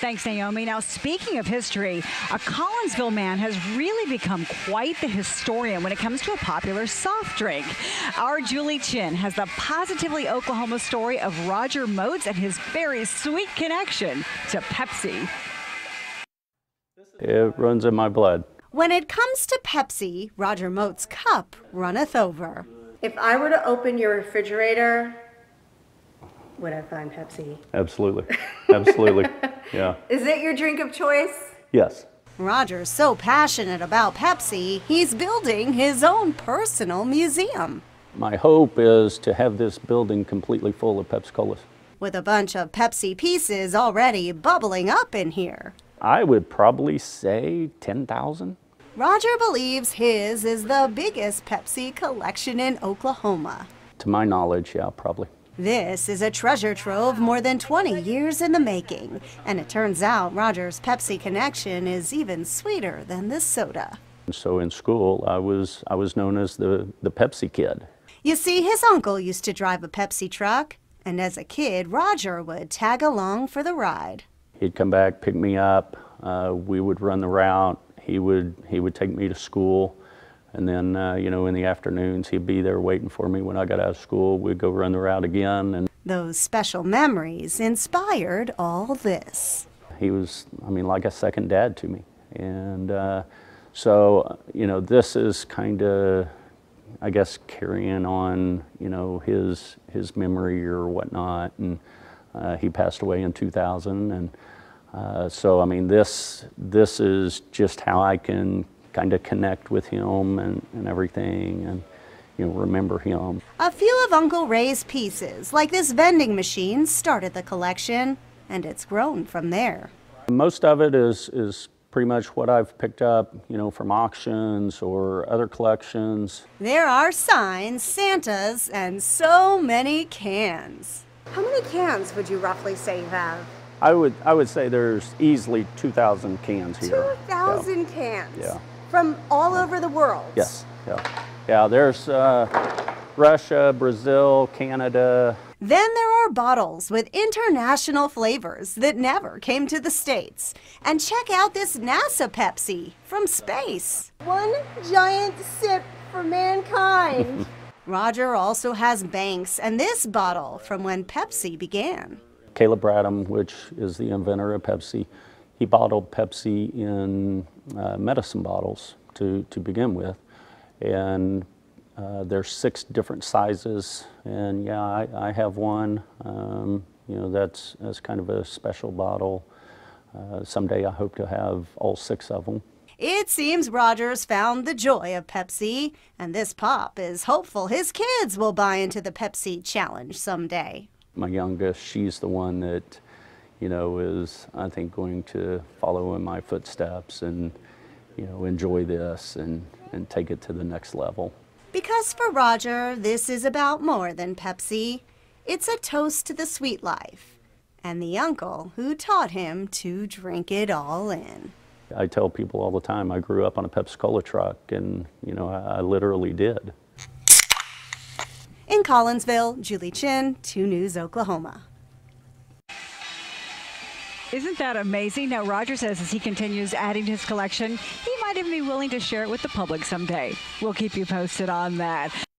Thanks, Naomi. Now, speaking of history, a Collinsville man has really become quite the historian when it comes to a popular soft drink. Our Julie Chin has the positively Oklahoma story of Roger Moats and his very sweet connection to Pepsi. It runs in my blood. When it comes to Pepsi, Roger Moat's cup runneth over. If I were to open your refrigerator, would I find Pepsi? Absolutely. Absolutely. yeah. Is it your drink of choice? Yes. Roger's so passionate about Pepsi, he's building his own personal museum. My hope is to have this building completely full of Pepsi Colas. With a bunch of Pepsi pieces already bubbling up in here. I would probably say 10,000. Roger believes his is the biggest Pepsi collection in Oklahoma. To my knowledge, yeah, probably. This is a treasure trove more than 20 years in the making, and it turns out Roger's Pepsi connection is even sweeter than this soda. So in school, I was I was known as the the Pepsi kid. You see, his uncle used to drive a Pepsi truck, and as a kid, Roger would tag along for the ride. He'd come back, pick me up. Uh, we would run the route. He would he would take me to school. And then, uh, you know, in the afternoons, he'd be there waiting for me when I got out of school. We'd go run the route again. And those special memories inspired all this. He was, I mean, like a second dad to me. And uh, so, you know, this is kind of, I guess, carrying on, you know, his his memory or whatnot. And uh, he passed away in 2000. And uh, so, I mean, this this is just how I can kind of connect with him and, and everything and you know remember him. A few of Uncle Ray's pieces, like this vending machine, started the collection, and it's grown from there. Most of it is is pretty much what I've picked up, you know, from auctions or other collections. There are signs, Santas, and so many cans. How many cans would you roughly say you have? I would I would say there's easily 2,000 cans here. 2,000 yeah. cans. Yeah from all over the world. Yes, yeah. Yeah, there's uh, Russia, Brazil, Canada. Then there are bottles with international flavors that never came to the States. And check out this NASA Pepsi from space. One giant sip for mankind. Roger also has Banks and this bottle from when Pepsi began. Caleb Bradham, which is the inventor of Pepsi, he bottled Pepsi in uh, medicine bottles to, to begin with. And uh, there's six different sizes. And yeah, I, I have one. Um, you know, that's, that's kind of a special bottle. Uh, someday I hope to have all six of them. It seems Rogers found the joy of Pepsi, and this pop is hopeful his kids will buy into the Pepsi challenge someday. My youngest, she's the one that you know, is I think going to follow in my footsteps and, you know, enjoy this and, and take it to the next level. Because for Roger, this is about more than Pepsi. It's a toast to the sweet life and the uncle who taught him to drink it all in. I tell people all the time I grew up on a Pepsi Cola truck, and you know, I, I literally did. In Collinsville, Julie Chin, 2 News, Oklahoma. Isn't that amazing? Now, Roger says as he continues adding to his collection, he might even be willing to share it with the public someday. We'll keep you posted on that.